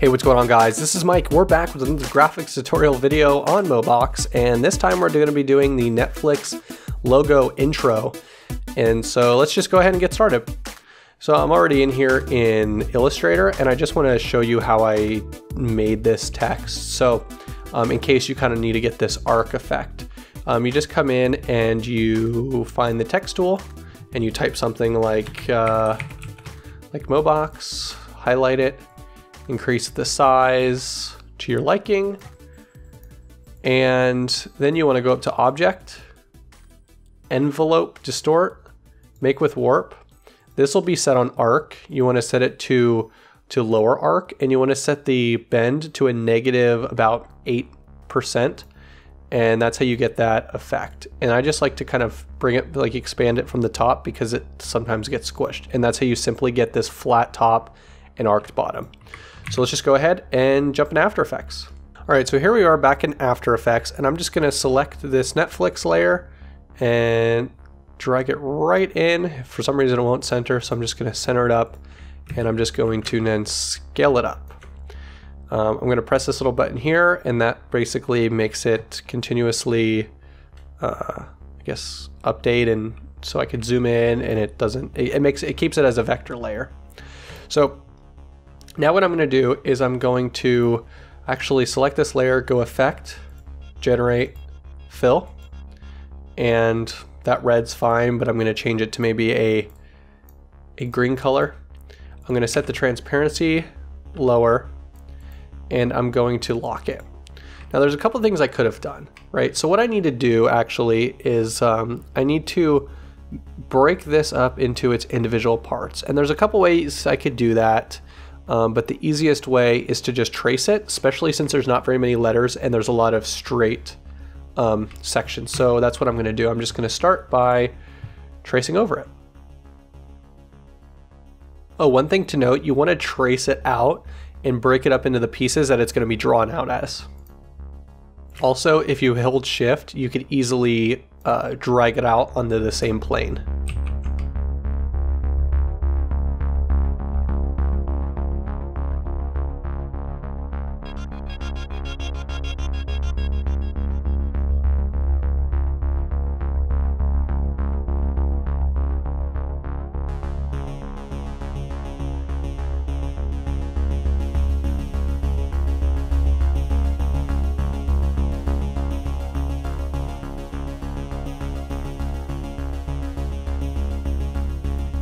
Hey, what's going on guys? This is Mike. We're back with another graphics tutorial video on Mobox, and this time we're going to be doing the Netflix logo intro. And so let's just go ahead and get started. So I'm already in here in Illustrator, and I just want to show you how I made this text. So um, in case you kind of need to get this arc effect, um, you just come in and you find the text tool, and you type something like, uh, like Mobox, highlight it, increase the size to your liking. And then you want to go up to Object, Envelope Distort, Make with Warp. This will be set on arc. You want to set it to, to lower arc, and you want to set the bend to a negative about 8%. And that's how you get that effect. And I just like to kind of bring it, like expand it from the top because it sometimes gets squished. And that's how you simply get this flat top and arced bottom. So let's just go ahead and jump in After Effects. All right, so here we are back in After Effects, and I'm just gonna select this Netflix layer and drag it right in. For some reason it won't center, so I'm just gonna center it up, and I'm just going to then scale it up. Um, I'm gonna press this little button here, and that basically makes it continuously, uh, I guess, update, and so I could zoom in, and it doesn't, it, it makes, it keeps it as a vector layer. So now what I'm going to do is I'm going to actually select this layer, go Effect, Generate, Fill, and that red's fine, but I'm going to change it to maybe a, a green color. I'm going to set the transparency lower, and I'm going to lock it. Now there's a couple things I could have done, right? So what I need to do actually is um, I need to break this up into its individual parts. And there's a couple ways I could do that. Um, but the easiest way is to just trace it, especially since there's not very many letters and there's a lot of straight um, sections. So that's what I'm going to do. I'm just going to start by tracing over it. Oh, one thing to note, you want to trace it out and break it up into the pieces that it's going to be drawn out as. Also, if you hold shift, you could easily uh, drag it out onto the same plane.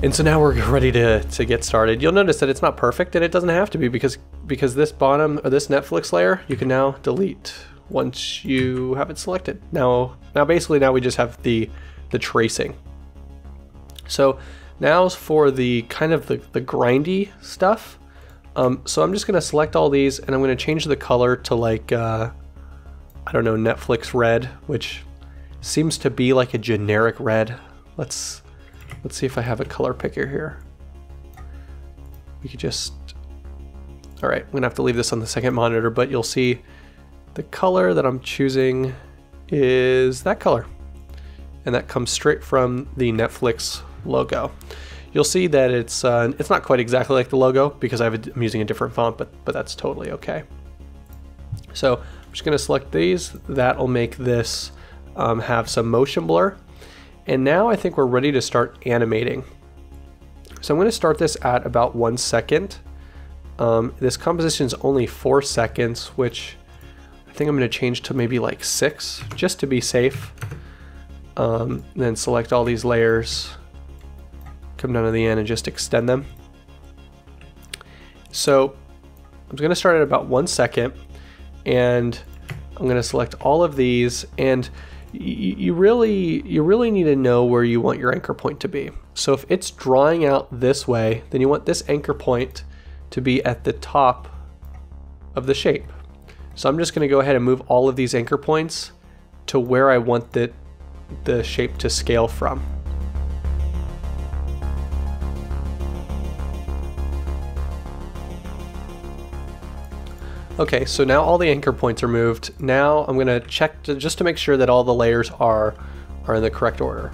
And so now we're ready to, to get started. You'll notice that it's not perfect and it doesn't have to be because because this bottom or this Netflix layer you can now delete once you have it selected. Now now basically now we just have the the tracing. So now for the kind of the, the grindy stuff. Um, so I'm just gonna select all these and I'm gonna change the color to like uh, I don't know Netflix red, which seems to be like a generic red. Let's Let's see if I have a color picker here. We could just, all right, I'm gonna have to leave this on the second monitor, but you'll see the color that I'm choosing is that color. And that comes straight from the Netflix logo. You'll see that it's uh, it's not quite exactly like the logo because I'm using a different font, but, but that's totally okay. So I'm just gonna select these. That'll make this um, have some motion blur. And now I think we're ready to start animating. So I'm going to start this at about one second. Um, this composition is only four seconds, which I think I'm going to change to maybe like six, just to be safe. Um, then select all these layers, come down to the end and just extend them. So I'm going to start at about one second and I'm going to select all of these and you really you really need to know where you want your anchor point to be. So if it's drawing out this way, then you want this anchor point to be at the top of the shape. So I'm just going to go ahead and move all of these anchor points to where I want the, the shape to scale from. Okay, so now all the anchor points are moved. Now I'm gonna check to, just to make sure that all the layers are, are in the correct order.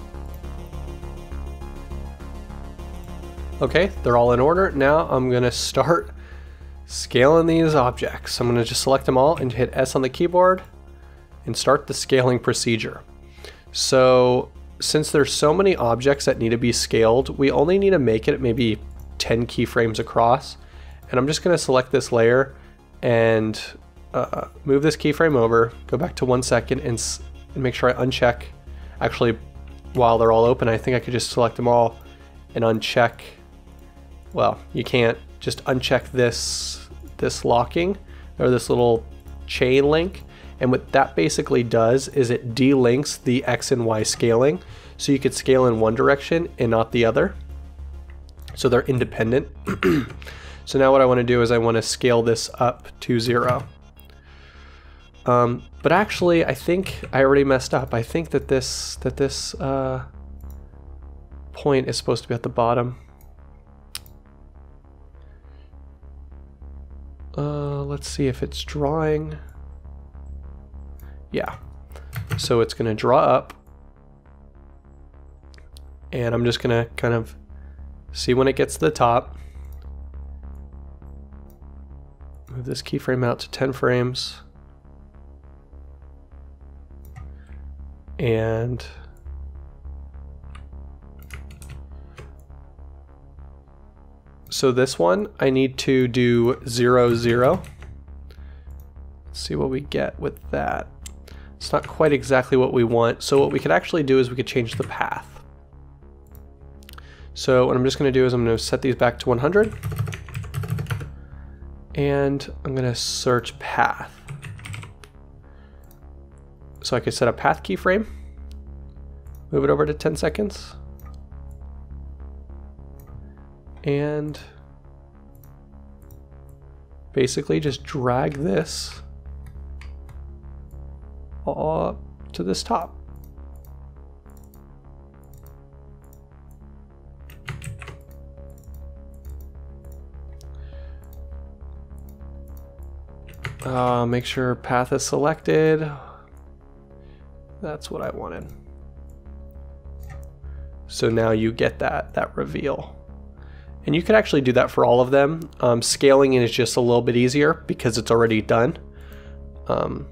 Okay, they're all in order. Now I'm gonna start scaling these objects. I'm gonna just select them all and hit S on the keyboard and start the scaling procedure. So since there's so many objects that need to be scaled, we only need to make it maybe 10 keyframes across. And I'm just gonna select this layer and uh, move this keyframe over, go back to one second and, and make sure I uncheck. Actually, while they're all open, I think I could just select them all and uncheck. Well, you can't just uncheck this, this locking or this little chain link. And what that basically does is it delinks the X and Y scaling. So you could scale in one direction and not the other. So they're independent. so now what I want to do is I want to scale this up to zero. Um, but actually, I think I already messed up. I think that this that this uh, point is supposed to be at the bottom. Uh, let's see if it's drawing. Yeah. So it's going to draw up. And I'm just going to kind of see when it gets to the top. Move this keyframe out to 10 frames. And so this one, I need to do zero, zero. Let's see what we get with that. It's not quite exactly what we want. So what we could actually do is we could change the path. So what I'm just going to do is I'm going to set these back to 100. And I'm going to search path. So I could set a path keyframe, move it over to 10 seconds, and basically just drag this up to this top. Uh, make sure path is selected. That's what I wanted. So now you get that, that reveal. And you can actually do that for all of them. Um, scaling is just a little bit easier because it's already done. Um,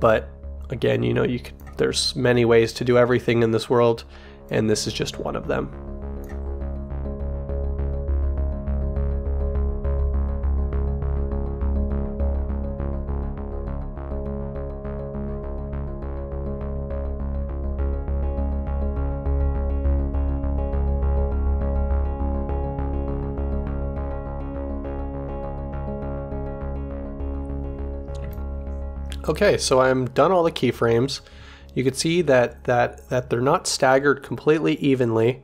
but again, you know, you could, there's many ways to do everything in this world, and this is just one of them. Okay, so I'm done all the keyframes. You can see that that that they're not staggered completely evenly,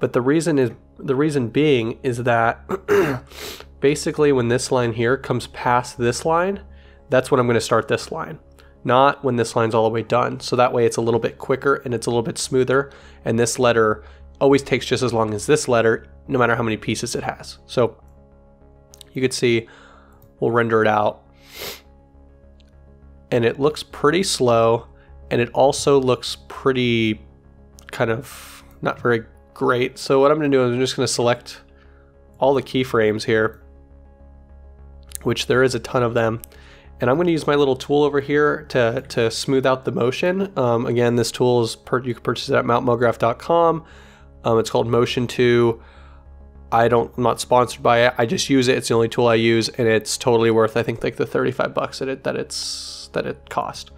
but the reason is the reason being is that basically when this line here comes past this line, that's when I'm going to start this line. Not when this line's all the way done. So that way it's a little bit quicker and it's a little bit smoother and this letter always takes just as long as this letter no matter how many pieces it has. So you could see we'll render it out and it looks pretty slow and it also looks pretty kind of not very great. So what I'm going to do is I'm just going to select all the keyframes here, which there is a ton of them. And I'm going to use my little tool over here to, to smooth out the motion. Um, again, this tool is you can purchase it at mountmograph.com. Um, it's called Motion 2. I don't, I'm not sponsored by it. I just use it. It's the only tool I use, and it's totally worth. I think like the 35 bucks that it that it's that it cost.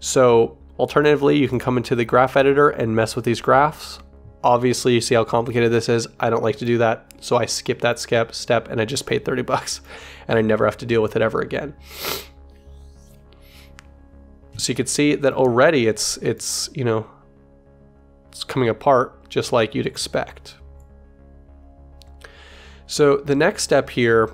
So alternatively, you can come into the graph editor and mess with these graphs. Obviously, you see how complicated this is. I don't like to do that, so I skip that step, step and I just paid 30 bucks and I never have to deal with it ever again. So you can see that already it's, it's you know, it's coming apart just like you'd expect. So the next step here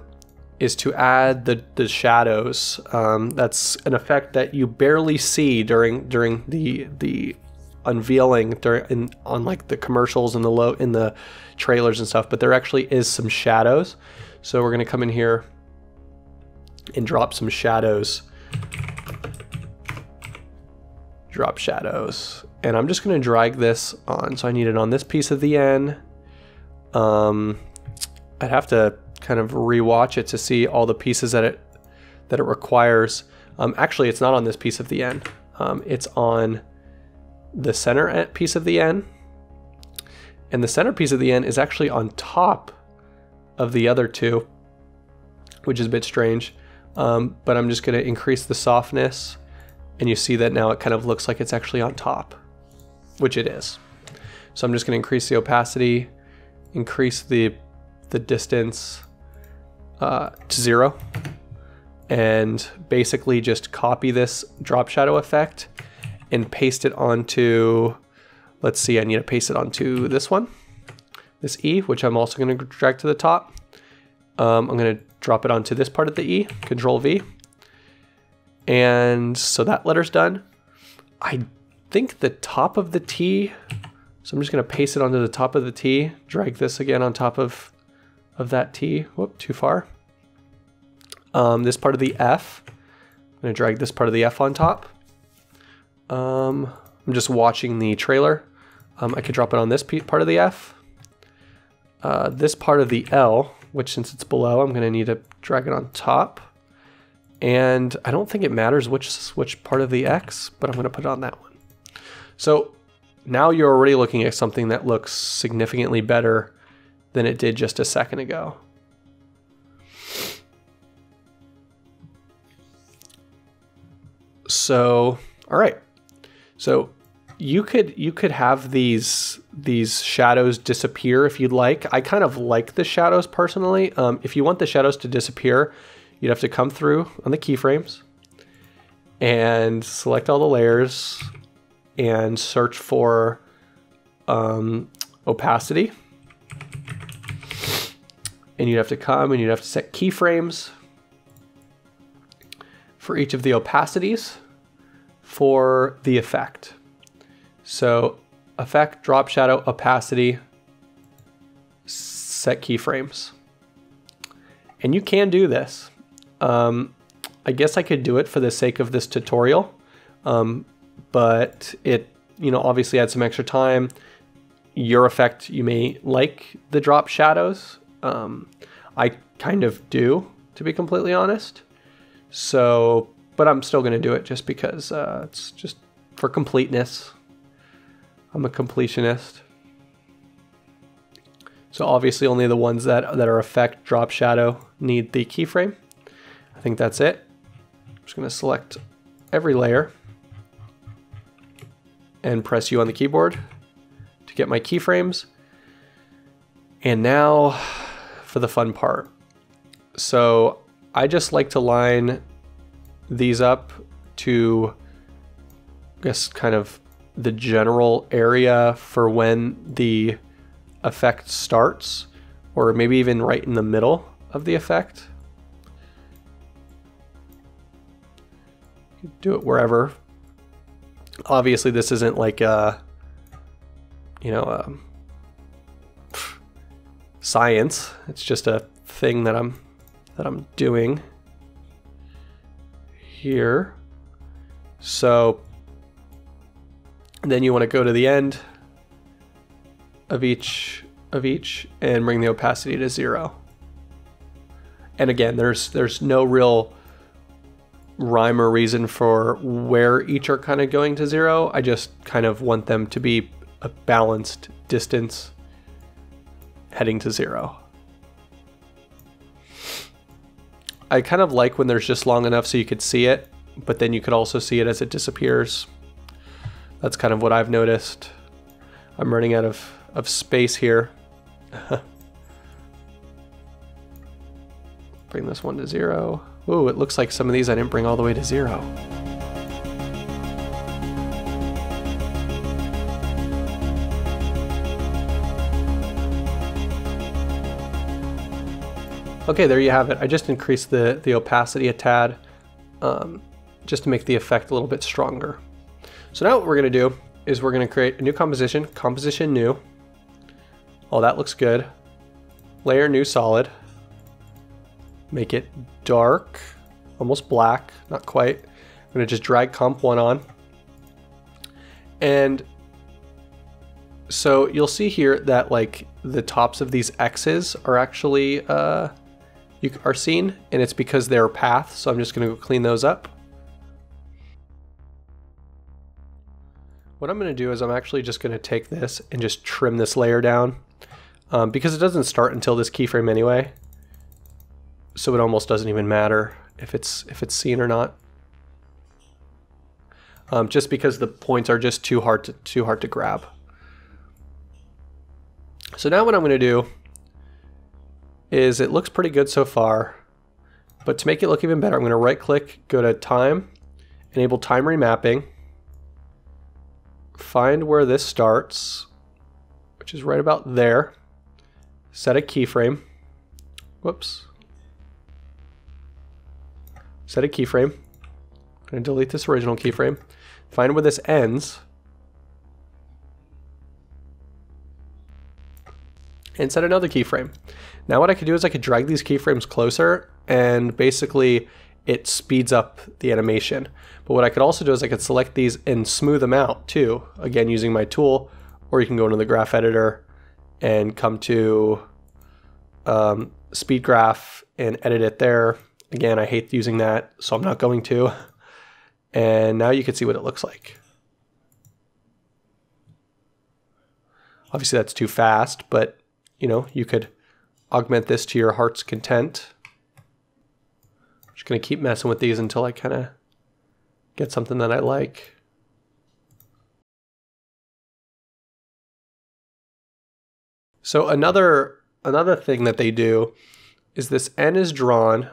is to add the, the shadows. Um, that's an effect that you barely see during during the the unveiling during in, on like the commercials and the low in the trailers and stuff. But there actually is some shadows. So we're gonna come in here and drop some shadows. Drop shadows. And I'm just gonna drag this on. So I need it on this piece of the N. Um, I'd have to kind of rewatch it to see all the pieces that it that it requires. Um, actually, it's not on this piece of the N. Um, it's on the center piece of the N. And the center piece of the N is actually on top of the other two, which is a bit strange. Um, but I'm just going to increase the softness. And you see that now it kind of looks like it's actually on top, which it is. So I'm just going to increase the opacity, increase the, the distance uh, to zero, and basically just copy this drop shadow effect and paste it onto, let's see, I need to paste it onto this one, this E, which I'm also going to drag to the top. Um, I'm going to drop it onto this part of the E, Control V. And so that letter's done. I think the top of the T, so I'm just going to paste it onto the top of the T, drag this again on top of, of that T. Whoop, too far. Um, this part of the F, I'm going to drag this part of the F on top. Um, I'm just watching the trailer. Um, I could drop it on this part of the F. Uh, this part of the L, which since it's below, I'm going to need to drag it on top. And I don't think it matters which, which part of the X, but I'm going to put it on that one. So now you're already looking at something that looks significantly better than it did just a second ago. So, all right. So you could you could have these these shadows disappear if you'd like. I kind of like the shadows personally. Um, if you want the shadows to disappear, you'd have to come through on the keyframes and select all the layers and search for um, opacity. And you'd have to come and you'd have to set keyframes for each of the opacities for the effect. So effect, drop shadow, opacity, set keyframes. And you can do this. Um, I guess I could do it for the sake of this tutorial, um, but it, you know, obviously adds some extra time. Your effect, you may like the drop shadows. Um, I kind of do, to be completely honest. So but I'm still going to do it just because uh, it's just for completeness. I'm a completionist. So obviously only the ones that, that are effect drop shadow need the keyframe. I think that's it. I'm just going to select every layer and press U on the keyboard to get my keyframes. And now for the fun part. So I just like to line these up to, I guess, kind of the general area for when the effect starts, or maybe even right in the middle of the effect. Do it wherever. Obviously, this isn't like a, you know, a science. It's just a thing that I'm that I'm doing here. So then you want to go to the end of each of each and bring the opacity to zero. And again, there's there's no real rhyme or reason for where each are kind of going to zero. I just kind of want them to be a balanced distance heading to zero. I kind of like when there's just long enough so you could see it, but then you could also see it as it disappears. That's kind of what I've noticed. I'm running out of, of space here. bring this one to zero. Ooh, it looks like some of these I didn't bring all the way to zero. Okay, there you have it. I just increased the, the opacity a tad um, just to make the effect a little bit stronger. So now what we're gonna do is we're gonna create a new composition, composition new. Oh, that looks good. Layer new solid. Make it dark, almost black, not quite. I'm gonna just drag comp one on. And so you'll see here that like the tops of these X's are actually uh, you are seen, and it's because they're paths, so I'm just going to go clean those up. What I'm going to do is I'm actually just going to take this and just trim this layer down um, because it doesn't start until this keyframe anyway. So it almost doesn't even matter if it's if it's seen or not. Um, just because the points are just too hard to too hard to grab. So now what I'm going to do is it looks pretty good so far, but to make it look even better, I'm going to right click, go to time, enable time remapping, find where this starts, which is right about there, set a keyframe, whoops, set a keyframe, I'm going to delete this original keyframe, find where this ends, and set another keyframe. Now what I could do is I could drag these keyframes closer and basically it speeds up the animation. But what I could also do is I could select these and smooth them out too, again using my tool, or you can go into the graph editor and come to um, speed graph and edit it there. Again, I hate using that, so I'm not going to. And now you can see what it looks like. Obviously that's too fast, but you know, you could augment this to your heart's content. I'm just going to keep messing with these until I kind of get something that I like. So another another thing that they do is this N is drawn.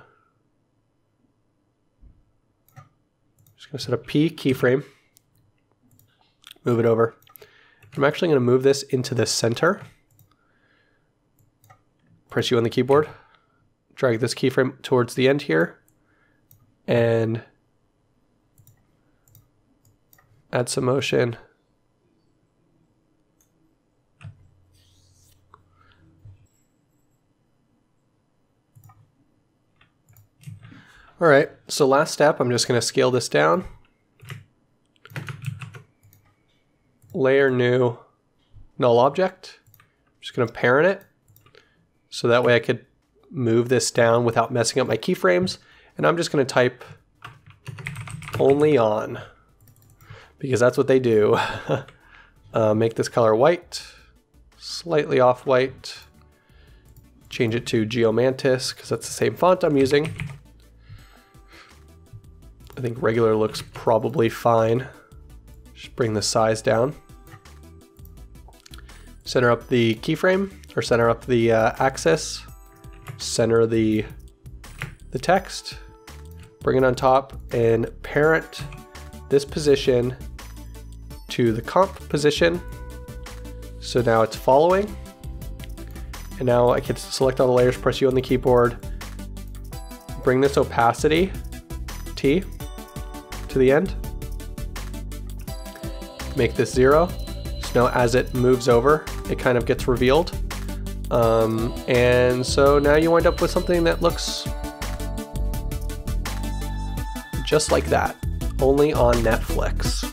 Just going to set a P keyframe. Move it over. I'm actually going to move this into the center press U on the keyboard, drag this keyframe towards the end here, and add some motion. All right, so last step, I'm just gonna scale this down. Layer new null object. I'm just gonna parent it. So that way I could move this down without messing up my keyframes. And I'm just going to type only on because that's what they do. uh, make this color white, slightly off white, change it to Geomanist because that's the same font I'm using. I think regular looks probably fine. Just bring the size down. Center up the keyframe or center up the uh, axis, center the, the text, bring it on top and parent this position to the comp position. So now it's following. And now I can select all the layers, press U on the keyboard, bring this opacity, T, to the end. Make this zero. So now as it moves over, it kind of gets revealed. Um, and so now you wind up with something that looks just like that, only on Netflix.